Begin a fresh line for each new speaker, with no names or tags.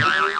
Bye.